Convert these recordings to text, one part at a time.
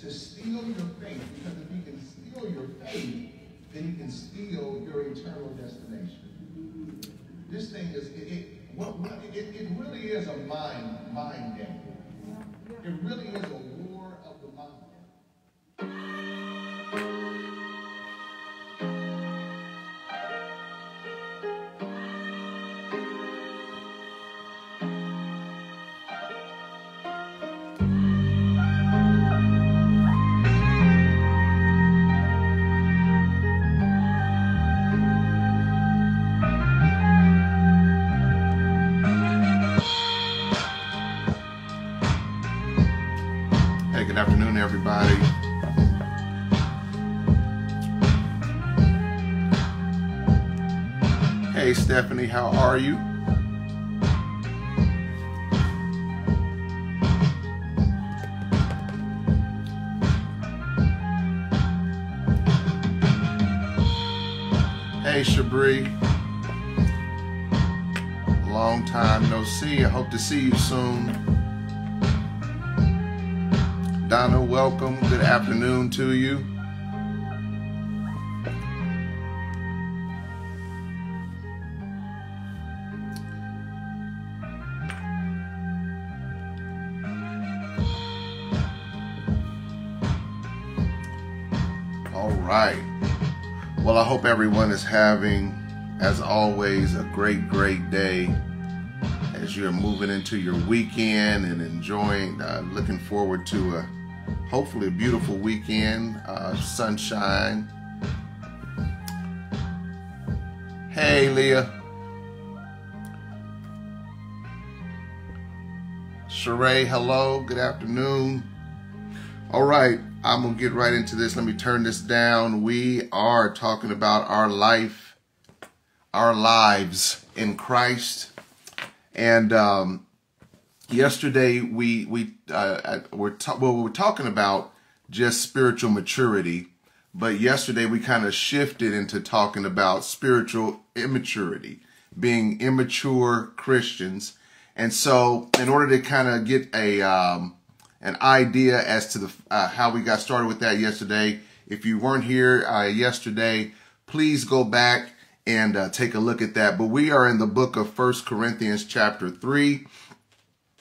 to steal your faith, because if he can steal your faith, then he can steal your eternal destination. This thing is, it, it, what, what, it, it really is a mind, mind game. It really is afternoon, everybody. Hey, Stephanie, how are you? Hey, Shabri. Long time no see. I hope to see you soon. Welcome. Good afternoon to you. All right. Well, I hope everyone is having, as always, a great, great day as you're moving into your weekend and enjoying, uh, looking forward to a hopefully a beautiful weekend, uh, sunshine. Hey, Leah. Sheree, hello, good afternoon. All right, I'm gonna get right into this. Let me turn this down. We are talking about our life, our lives in Christ. And um, yesterday we we uh, we're well we we're talking about just spiritual maturity, but yesterday we kind of shifted into talking about spiritual immaturity, being immature Christians. And so, in order to kind of get a um, an idea as to the uh, how we got started with that yesterday, if you weren't here uh, yesterday, please go back and uh, take a look at that. But we are in the book of First Corinthians chapter 3,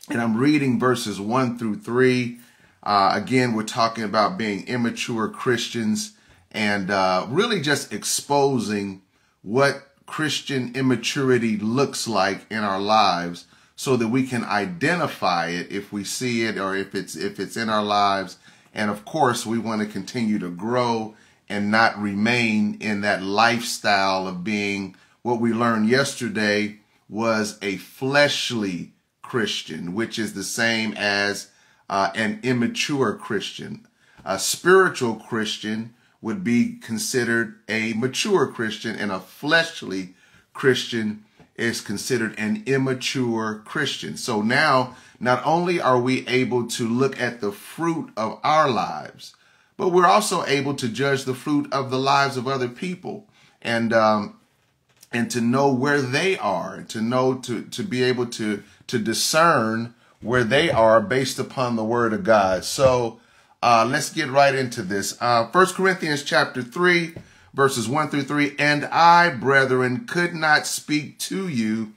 and I'm reading verses 1 through 3. Uh, again, we're talking about being immature Christians and uh, really just exposing what Christian immaturity looks like in our lives so that we can identify it if we see it or if it's if it's in our lives and of course we want to continue to grow and not remain in that lifestyle of being what we learned yesterday was a fleshly Christian, which is the same as uh, an immature Christian. A spiritual Christian would be considered a mature Christian, and a fleshly Christian is considered an immature Christian. So now, not only are we able to look at the fruit of our lives, but we're also able to judge the fruit of the lives of other people and um, and to know where they are, to know to to be able to to discern where they are based upon the word of God. So uh, let's get right into this. Uh, First Corinthians chapter three, verses one through three. And I, brethren, could not speak to you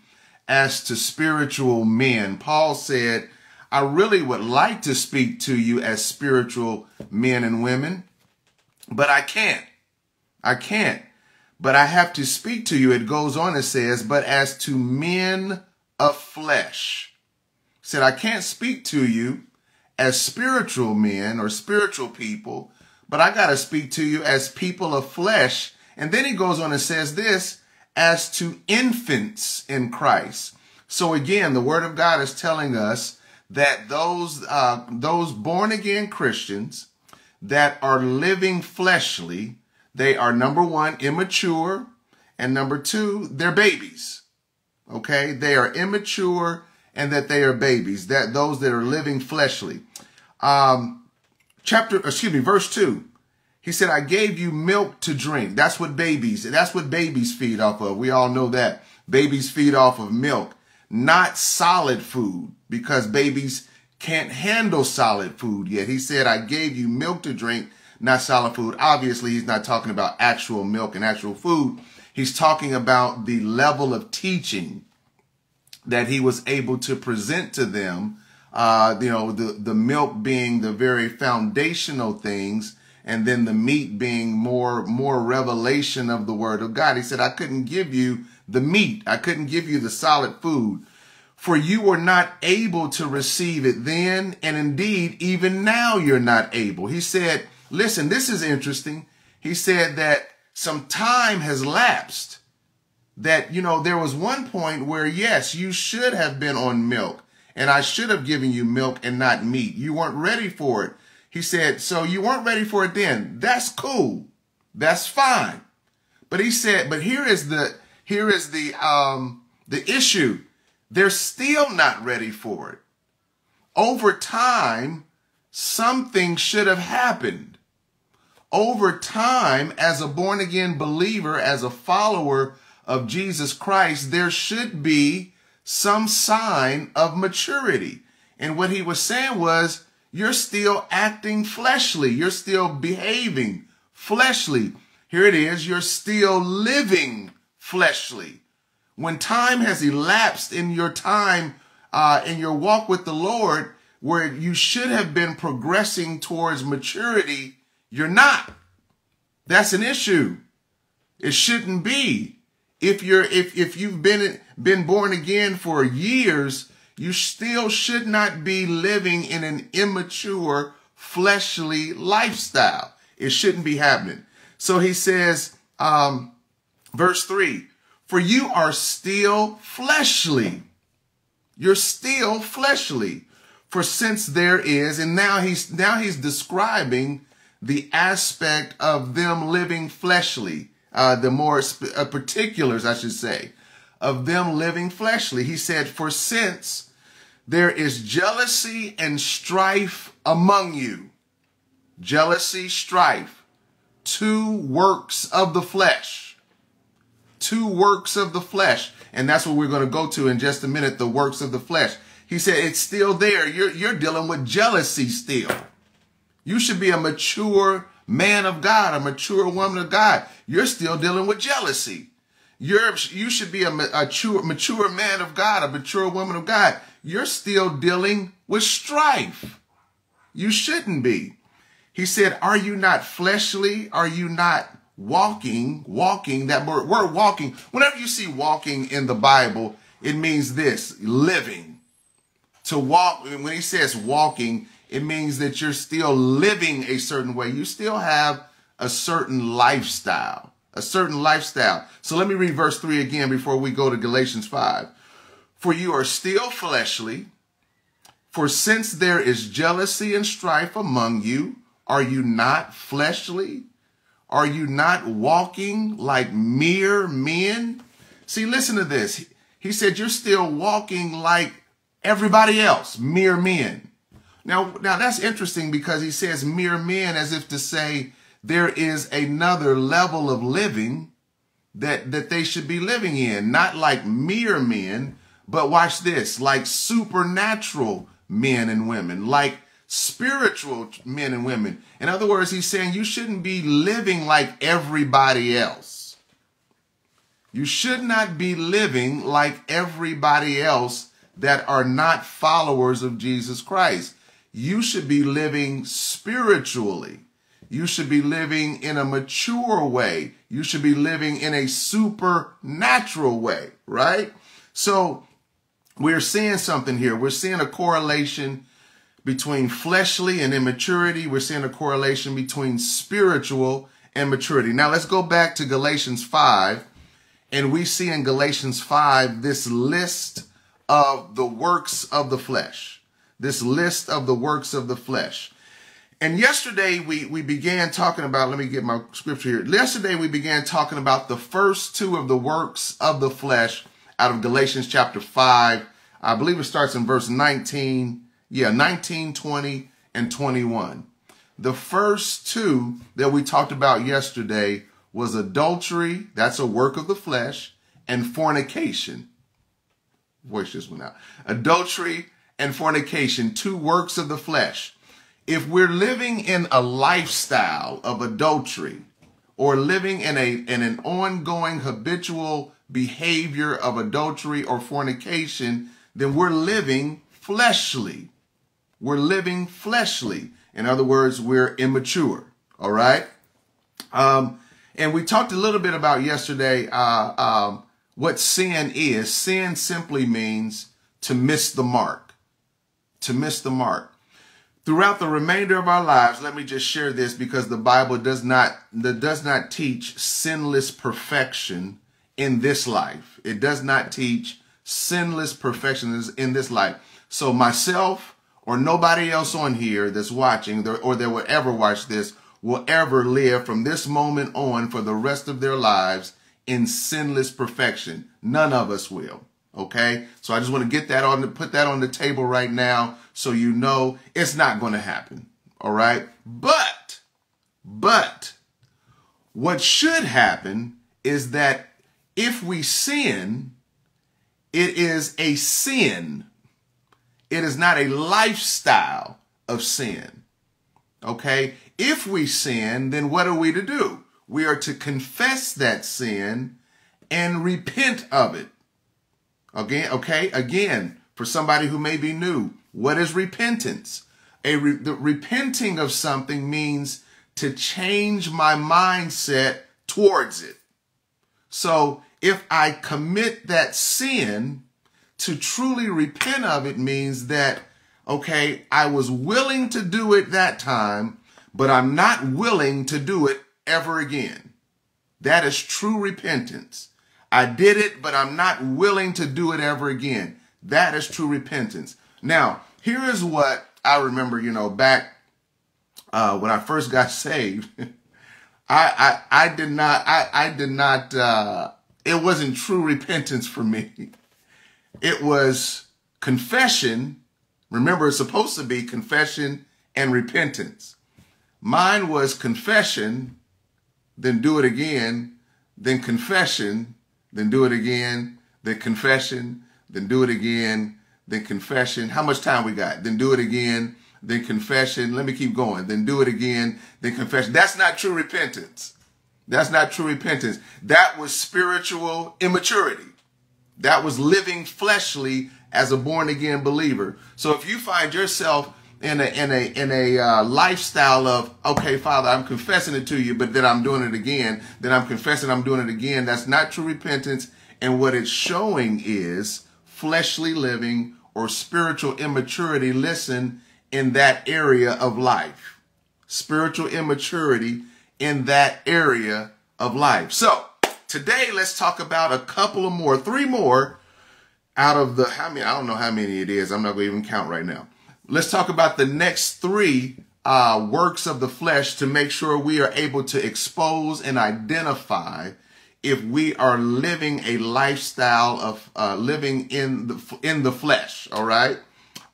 as to spiritual men. Paul said, I really would like to speak to you as spiritual men and women, but I can't. I can't. But I have to speak to you. It goes on and says, but as to men of flesh. Said, I can't speak to you as spiritual men or spiritual people, but I got to speak to you as people of flesh. And then he goes on and says this, as to infants in Christ. So again, the word of God is telling us that those uh, those born again Christians that are living fleshly, they are number one immature, and number two they're babies. Okay, they are immature and that they are babies. That those that are living fleshly. Um, chapter, excuse me, verse two. He said, "I gave you milk to drink." That's what babies. That's what babies feed off of. We all know that babies feed off of milk, not solid food because babies can't handle solid food yet. He said, I gave you milk to drink, not solid food. Obviously, he's not talking about actual milk and actual food. He's talking about the level of teaching that he was able to present to them. Uh, you know, the, the milk being the very foundational things and then the meat being more, more revelation of the word of God. He said, I couldn't give you the meat. I couldn't give you the solid food for you were not able to receive it then. And indeed, even now you're not able. He said, listen, this is interesting. He said that some time has lapsed that, you know, there was one point where, yes, you should have been on milk and I should have given you milk and not meat. You weren't ready for it. He said, so you weren't ready for it then. That's cool. That's fine. But he said, but here is the, here is the, um, the issue. They're still not ready for it. Over time, something should have happened. Over time, as a born again believer, as a follower of Jesus Christ, there should be some sign of maturity. And what he was saying was, you're still acting fleshly. You're still behaving fleshly. Here it is. You're still living fleshly when time has elapsed in your time, uh, in your walk with the Lord, where you should have been progressing towards maturity, you're not. That's an issue. It shouldn't be. If you're, if, if you've been, been born again for years, you still should not be living in an immature, fleshly lifestyle. It shouldn't be happening. So he says, um, verse three, for you are still fleshly. You're still fleshly. For since there is, and now he's now he's describing the aspect of them living fleshly, uh, the more uh, particulars, I should say, of them living fleshly. He said, For since there is jealousy and strife among you, jealousy, strife, two works of the flesh two works of the flesh. And that's what we're going to go to in just a minute, the works of the flesh. He said, it's still there. You're, you're dealing with jealousy still. You should be a mature man of God, a mature woman of God. You're still dealing with jealousy. You're, you should be a, mature, mature man of God, a mature woman of God. You're still dealing with strife. You shouldn't be. He said, are you not fleshly? Are you not walking, walking, that word, word walking, whenever you see walking in the Bible, it means this, living. To walk, when he says walking, it means that you're still living a certain way. You still have a certain lifestyle, a certain lifestyle. So let me read verse 3 again before we go to Galatians 5. For you are still fleshly, for since there is jealousy and strife among you, are you not fleshly? Are you not walking like mere men? See, listen to this. He said, you're still walking like everybody else, mere men. Now, now that's interesting because he says mere men as if to say there is another level of living that, that they should be living in, not like mere men, but watch this, like supernatural men and women, like spiritual men and women. In other words, he's saying you shouldn't be living like everybody else. You should not be living like everybody else that are not followers of Jesus Christ. You should be living spiritually. You should be living in a mature way. You should be living in a supernatural way, right? So we're seeing something here. We're seeing a correlation between fleshly and immaturity. We're seeing a correlation between spiritual and maturity. Now let's go back to Galatians 5 and we see in Galatians 5 this list of the works of the flesh. This list of the works of the flesh. And yesterday we, we began talking about, let me get my scripture here. Yesterday we began talking about the first two of the works of the flesh out of Galatians chapter 5. I believe it starts in verse 19 yeah, 19, 20, and 21. The first two that we talked about yesterday was adultery, that's a work of the flesh, and fornication. Voice just went out. Adultery and fornication, two works of the flesh. If we're living in a lifestyle of adultery or living in a in an ongoing habitual behavior of adultery or fornication, then we're living fleshly. We're living fleshly. In other words, we're immature. All right. Um, and we talked a little bit about yesterday uh, um, what sin is. Sin simply means to miss the mark. To miss the mark. Throughout the remainder of our lives, let me just share this because the Bible does not does not teach sinless perfection in this life. It does not teach sinless perfection in this life. So myself or nobody else on here that's watching or that will ever watch this will ever live from this moment on for the rest of their lives in sinless perfection. None of us will. Okay. So I just want to get that on the, put that on the table right now. So you know it's not going to happen. All right. But, but what should happen is that if we sin, it is a sin. It is not a lifestyle of sin. Okay. If we sin, then what are we to do? We are to confess that sin and repent of it. Again, okay, again, for somebody who may be new, what is repentance? A re the repenting of something means to change my mindset towards it. So if I commit that sin, to truly repent of it means that, okay, I was willing to do it that time, but I'm not willing to do it ever again. That is true repentance. I did it, but I'm not willing to do it ever again. That is true repentance. Now, here is what I remember, you know, back uh, when I first got saved. I, I, I did not, I, I did not, uh, it wasn't true repentance for me. It was confession. Remember, it's supposed to be confession and repentance. Mine was confession, then do it again, then confession, then do it again, then confession, then do it again, then confession. How much time we got? Then do it again, then confession. Let me keep going. Then do it again, then confession. That's not true repentance. That's not true repentance. That was spiritual immaturity. That was living fleshly as a born again believer. So if you find yourself in a in a in a uh, lifestyle of okay, Father, I'm confessing it to you, but then I'm doing it again. Then I'm confessing I'm doing it again. That's not true repentance. And what it's showing is fleshly living or spiritual immaturity. Listen, in that area of life, spiritual immaturity in that area of life. So today, let's talk about a couple of more, three more out of the how many? I don't know how many it is. I'm not going to even count right now let's talk about the next three uh, works of the flesh to make sure we are able to expose and identify if we are living a lifestyle of uh, living in the in the flesh. All right.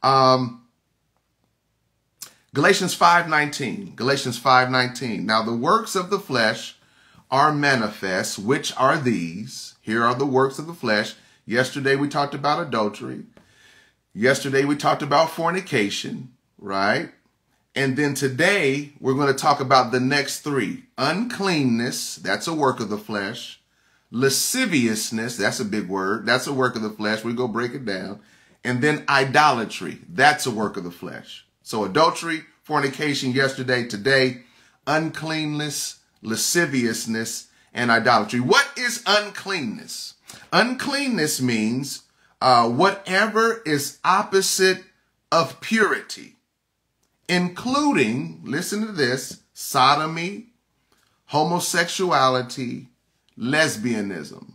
Um, Galatians 5:19. Galatians 5:19. Now the works of the flesh are manifest, which are these. Here are the works of the flesh. Yesterday we talked about adultery. Yesterday we talked about fornication, right? And then today we're going to talk about the next three. Uncleanness, that's a work of the flesh. Lasciviousness, that's a big word. That's a work of the flesh. We go break it down. And then idolatry, that's a work of the flesh. So adultery, fornication yesterday, today, uncleanness, lasciviousness, and idolatry. What is uncleanness? Uncleanness means uh, whatever is opposite of purity, including, listen to this, sodomy, homosexuality, lesbianism.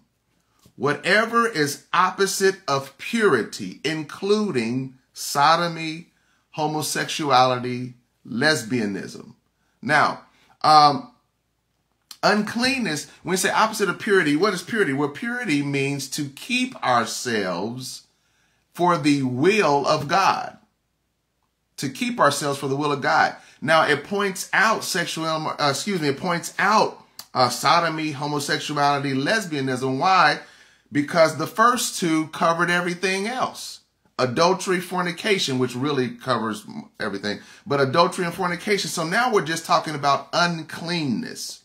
Whatever is opposite of purity, including sodomy, homosexuality, lesbianism. Now, um, Uncleanness, when we say opposite of purity, what is purity? Well, purity means to keep ourselves for the will of God. To keep ourselves for the will of God. Now, it points out sexual, uh, excuse me, it points out uh, sodomy, homosexuality, lesbianism. Why? Because the first two covered everything else. adultery, fornication, which really covers everything, but adultery and fornication. So now we're just talking about uncleanness.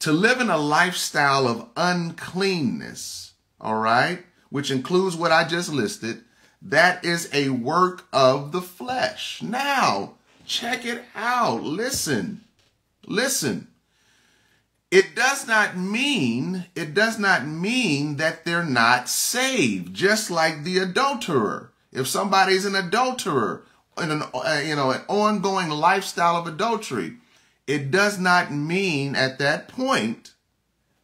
To live in a lifestyle of uncleanness, all right, which includes what I just listed, that is a work of the flesh. Now, check it out. Listen, listen. It does not mean, it does not mean that they're not saved, just like the adulterer. If somebody's an adulterer in an, uh, you know, an ongoing lifestyle of adultery, it does not mean at that point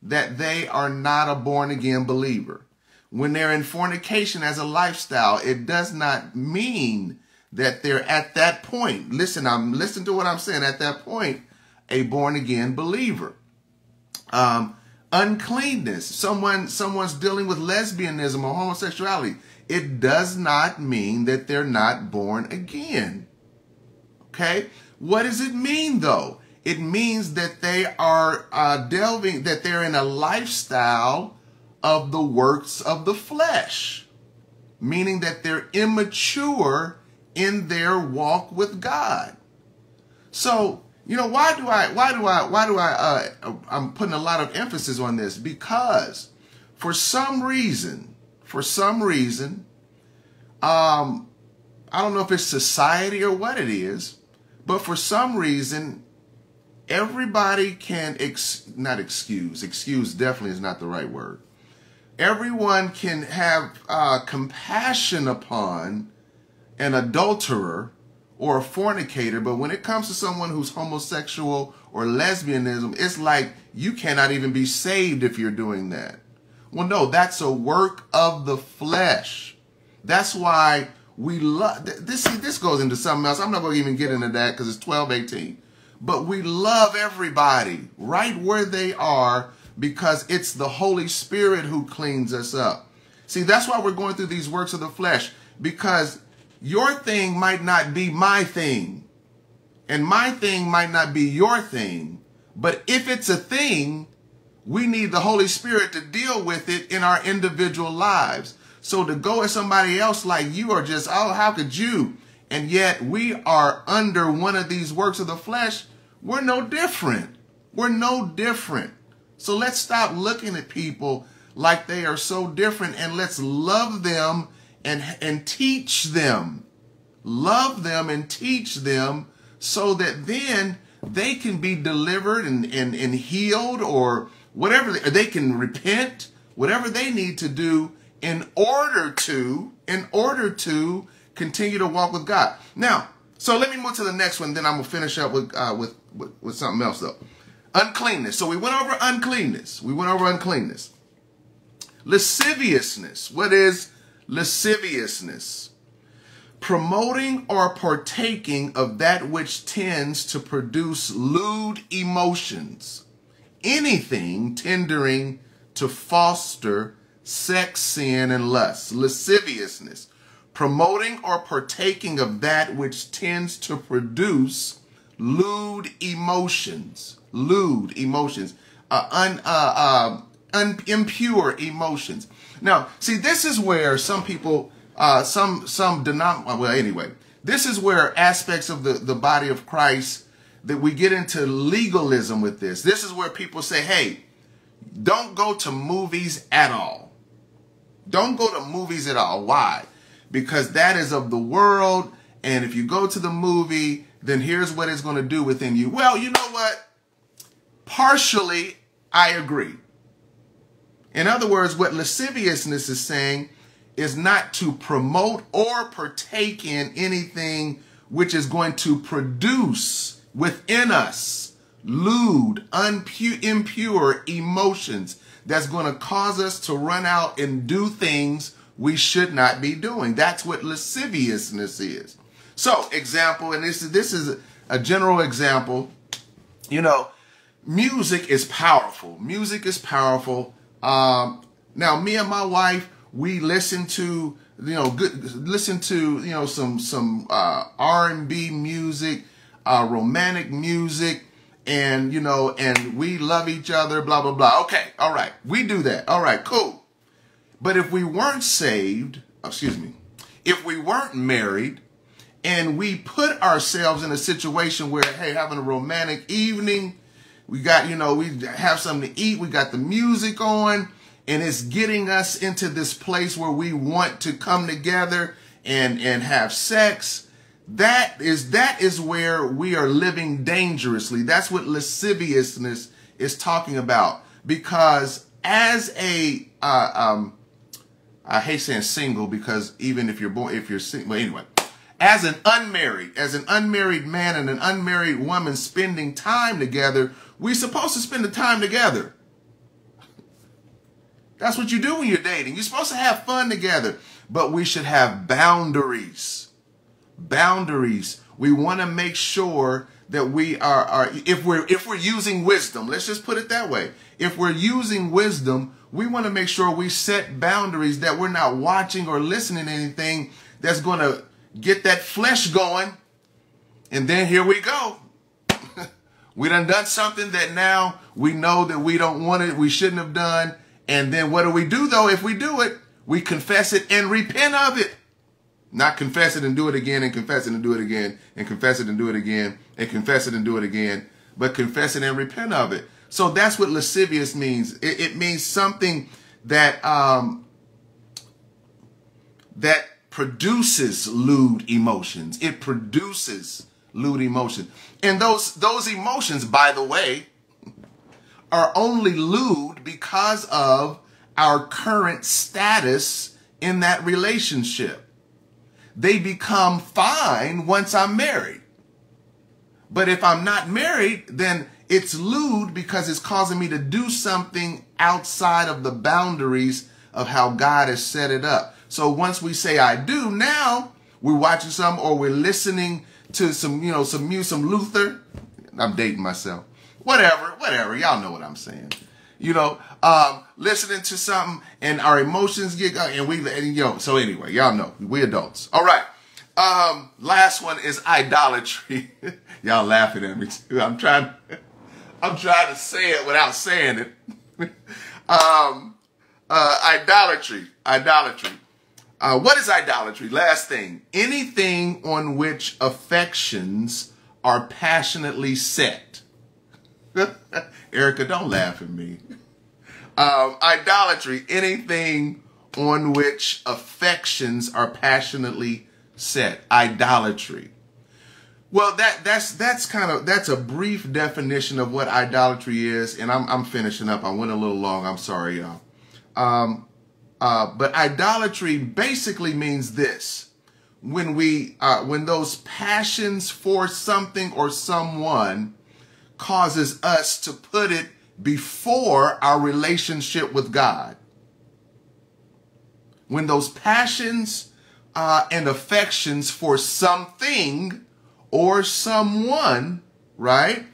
that they are not a born again believer. When they're in fornication as a lifestyle, it does not mean that they're at that point. Listen, I'm listen to what I'm saying. At that point, a born again believer. Um, uncleanness. Someone someone's dealing with lesbianism or homosexuality. It does not mean that they're not born again. Okay? What does it mean though? It means that they are uh, delving, that they're in a lifestyle of the works of the flesh, meaning that they're immature in their walk with God. So, you know, why do I, why do I, why do I, uh, I'm putting a lot of emphasis on this because for some reason, for some reason, um, I don't know if it's society or what it is, but for some reason, everybody can ex not excuse excuse definitely is not the right word. Everyone can have uh, compassion upon an adulterer or a fornicator but when it comes to someone who's homosexual or lesbianism it's like you cannot even be saved if you're doing that. Well no that's a work of the flesh. That's why we love this See, this goes into something else. I'm not going to even get into that because it's 12 18 but we love everybody right where they are because it's the Holy Spirit who cleans us up. See, that's why we're going through these works of the flesh because your thing might not be my thing and my thing might not be your thing. But if it's a thing, we need the Holy Spirit to deal with it in our individual lives. So to go at somebody else like you are just, oh, how could you? and yet we are under one of these works of the flesh, we're no different. We're no different. So let's stop looking at people like they are so different and let's love them and, and teach them. Love them and teach them so that then they can be delivered and, and, and healed or whatever. They, can repent, whatever they need to do in order to, in order to continue to walk with God. Now, so let me move to the next one. Then I'm gonna finish up with uh, with, with with something else though. Uncleanness. So we went over uncleanness. We went over uncleanness. Lasciviousness. What is lasciviousness? Promoting or partaking of that which tends to produce lewd emotions. Anything tendering to foster sex, sin, and lust. Lasciviousness promoting or partaking of that which tends to produce lewd emotions, lewd emotions, uh, un, uh, uh, un, impure emotions. Now, see, this is where some people, uh, some some denom. Well, anyway, this is where aspects of the the body of Christ that we get into legalism with this. This is where people say, "Hey, don't go to movies at all. Don't go to movies at all. Why?" because that is of the world. And if you go to the movie, then here's what it's going to do within you. Well, you know what? Partially, I agree. In other words, what lasciviousness is saying is not to promote or partake in anything which is going to produce within us lewd, impure emotions that's going to cause us to run out and do things we should not be doing. That's what lasciviousness is. So, example, and this is this is a general example. You know, music is powerful. Music is powerful. Um, now, me and my wife, we listen to you know good listen to you know some some uh, R and B music, uh, romantic music, and you know, and we love each other. Blah blah blah. Okay, all right, we do that. All right, cool. But if we weren't saved, excuse me, if we weren't married and we put ourselves in a situation where, hey, having a romantic evening, we got, you know, we have something to eat, we got the music on, and it's getting us into this place where we want to come together and, and have sex. That is, that is where we are living dangerously. That's what lasciviousness is talking about. Because as a, uh, um, I hate saying single because even if you're born, if you're single, anyway, as an unmarried, as an unmarried man and an unmarried woman spending time together, we're supposed to spend the time together. That's what you do when you're dating. You're supposed to have fun together, but we should have boundaries. Boundaries. We want to make sure that we are, are if we're if we're using wisdom, let's just put it that way. If we're using wisdom, we want to make sure we set boundaries that we're not watching or listening to anything that's going to get that flesh going. And then here we go. we done done something that now we know that we don't want it, we shouldn't have done. And then what do we do though? If we do it, we confess it and repent of it. Not confess it and do it again and confess it and do it again and confess it and do it again and confess it and do it again, but confess it and repent of it. So that's what lascivious means. It, it means something that um, that produces lewd emotions. It produces lewd emotions. And those those emotions, by the way, are only lewd because of our current status in that relationship. They become fine once I'm married. But if I'm not married, then it's lewd because it's causing me to do something outside of the boundaries of how God has set it up. So once we say I do, now we're watching some or we're listening to some, you know, some music, some Luther. I'm dating myself. Whatever, whatever. Y'all know what I'm saying. You know, um, listening to something and our emotions get, and we, and, you know, so anyway, y'all know, we adults. All right. Um, last one is idolatry. y'all laughing at me too. I'm trying, I'm trying to say it without saying it. um, uh, idolatry, idolatry. Uh, what is idolatry? Last thing, anything on which affections are passionately set. Erica, don't laugh at me. Um, idolatry, anything on which affections are passionately set. Idolatry. Well, that that's that's kind of that's a brief definition of what idolatry is, and I'm I'm finishing up. I went a little long. I'm sorry, y'all. Um, uh, but idolatry basically means this: when we, uh, when those passions for something or someone causes us to put it before our relationship with God. When those passions uh, and affections for something or someone, right,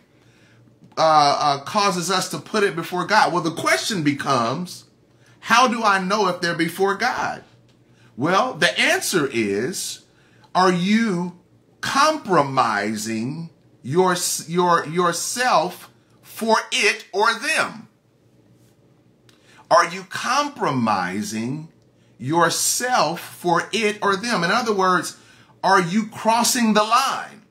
uh, uh, causes us to put it before God. Well, the question becomes, how do I know if they're before God? Well, the answer is, are you compromising your, your, yourself for it or them? Are you compromising yourself for it or them? In other words, are you crossing the line?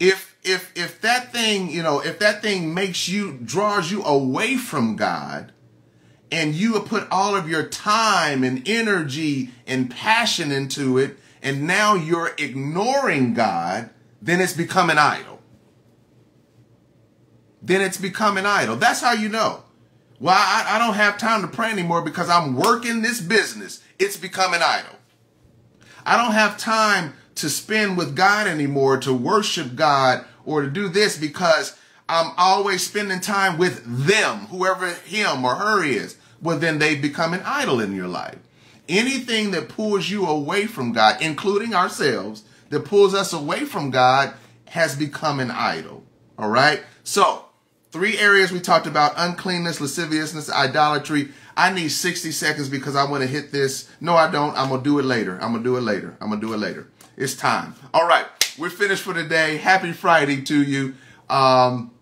If if if that thing, you know, if that thing makes you draws you away from God, and you have put all of your time and energy and passion into it, and now you're ignoring God, then it's become an idol. Then it's become an idol. That's how you know. Well, I, I don't have time to pray anymore because I'm working this business. It's become an idol. I don't have time to spend with God anymore, to worship God, or to do this because I'm always spending time with them, whoever him or her is well, then they become an idol in your life. Anything that pulls you away from God, including ourselves, that pulls us away from God has become an idol. All right. So three areas we talked about uncleanness, lasciviousness, idolatry. I need 60 seconds because I want to hit this. No, I don't. I'm going to do it later. I'm going to do it later. I'm going to do it later. It's time. All right. We're finished for today. Happy Friday to you. Um,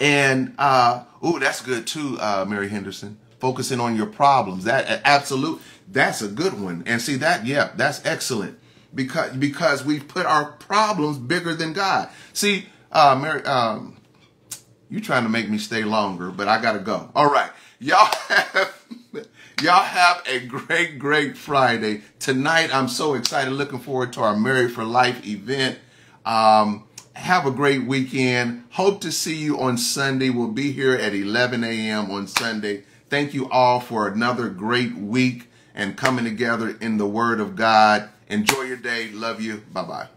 and, uh, oh, that's good too, uh, Mary Henderson. Focusing on your problems. That absolute, that's a good one. And see that, yeah, that's excellent because because we've put our problems bigger than God. See, uh, Mary, um, you trying to make me stay longer, but I gotta go. All right, y'all have y'all have a great, great Friday tonight. I'm so excited, looking forward to our Married for Life event. Um, have a great weekend. Hope to see you on Sunday. We'll be here at 11 a.m. on Sunday. Thank you all for another great week and coming together in the Word of God. Enjoy your day. Love you. Bye bye.